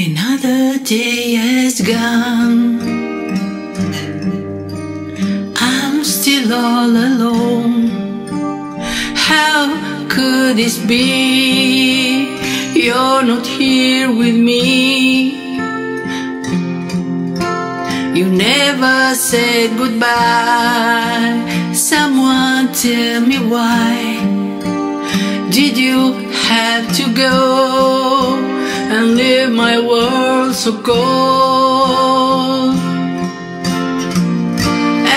Another day has gone. I'm still all alone. How could this be? You're not here with me. You never said goodbye. Someone tell me why. Did you have to go? So cold.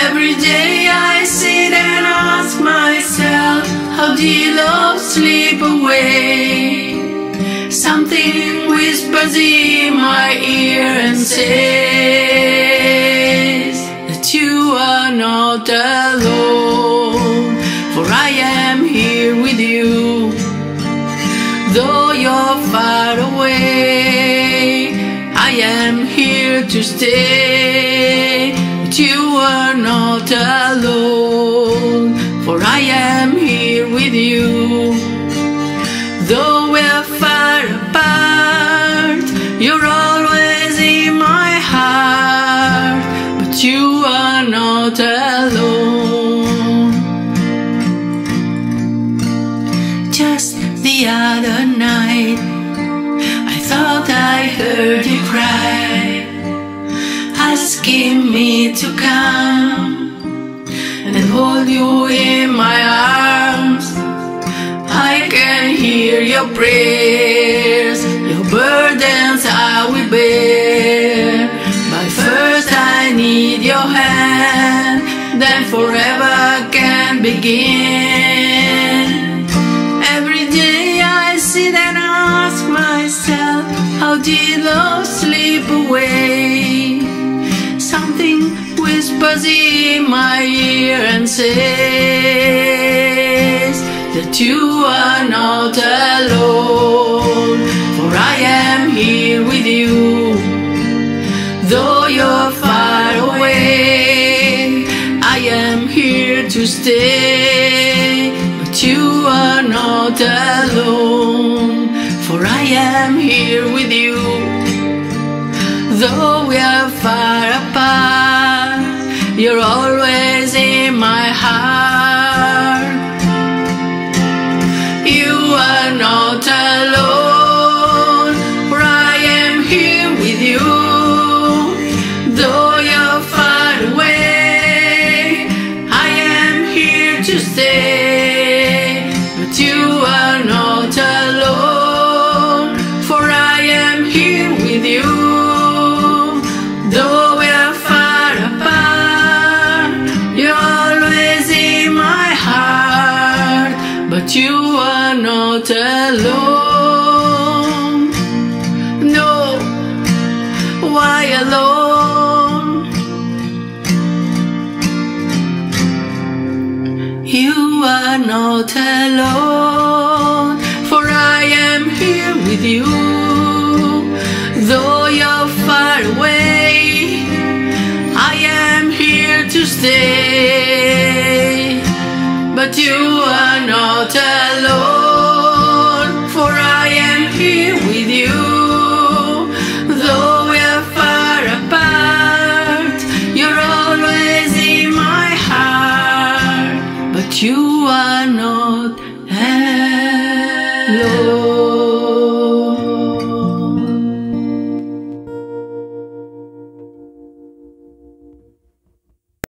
Every day I sit and ask myself, how did love slip away? Something whispers in my ear and says that you are not alone, for I am here with you. Though you're far away, to stay. But you are not alone, for I am here with you. Though we're far apart, you're always in my heart. But you are not alone. Just the other night I thought I heard me to come And hold you in my arms. I can hear your prayers Your burdens I will bear. But first I need your hand Then forever can begin. Every day I sit and ask myself, how did love you are not alone, for I am here with you. Though you're far away, I am here to stay. But you are not alone, for I am here with you. Though we are far apart, you're always in my heart. Are not alone, for I am here with you. Though we are far apart, you're always in my heart. But you are not alone. No, why alone? You are not alone, with you. Though you're far away, I am here to stay. But you are not alone, for I am here with you. Though we're far apart, you're always in my heart. But you are.